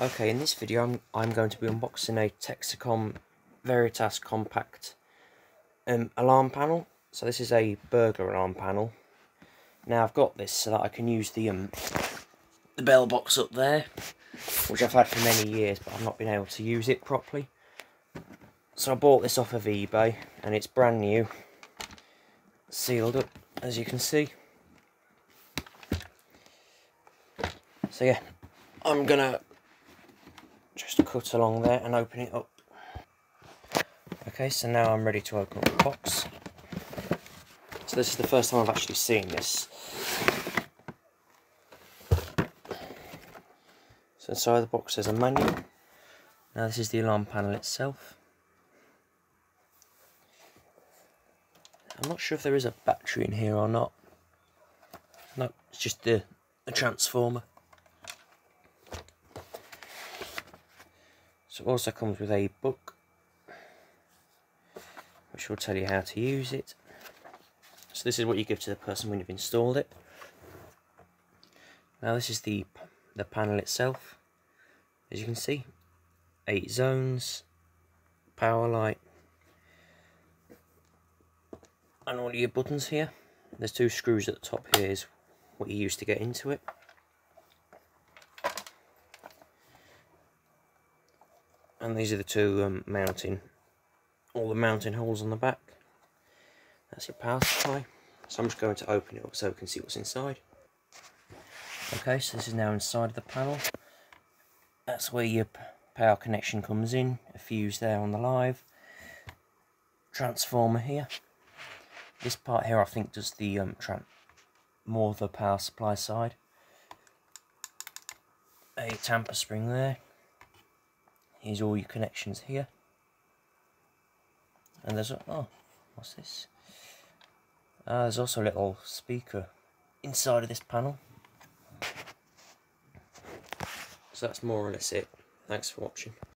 Okay, in this video I'm, I'm going to be unboxing a Texecom Veritas Compact um, alarm panel. So this is a burglar alarm panel. Now I've got this so that I can use the um, the bell box up there, which I've had for many years, but I've not been able to use it properly. So I bought this off of eBay, and it's brand new, sealed up, as you can see. So yeah, I'm gonna just cut along there and open it up. Okay, so now I'm ready to open up the box. So this is the first time I've actually seen this. So inside the box there's a manual. Now this is the alarm panel itself. I'm not sure if there is a battery in here or not. No, it's just the, the transformer. So it also comes with a book which will tell you how to use it. So this is what you give to the person when you've installed it. Now this is the the panel itself. As you can see, eight zones, power light, and all your buttons here. There's two screws at the top here is what you use to get into it. And these are the two um, mounting all the mounting holes on the back. That's your power supply. So I'm just going to open it up so we can see what's inside. Okay so this is now inside of the panel. That's where your power connection comes in. A fuse there on the live. Transformer here. This part here I think does the um, more the power supply side. A tamper spring there Here's all your connections here. And there's, a, oh, what's this? Uh, there's also a little speaker inside of this panel. So that's more or less it. Thanks for watching.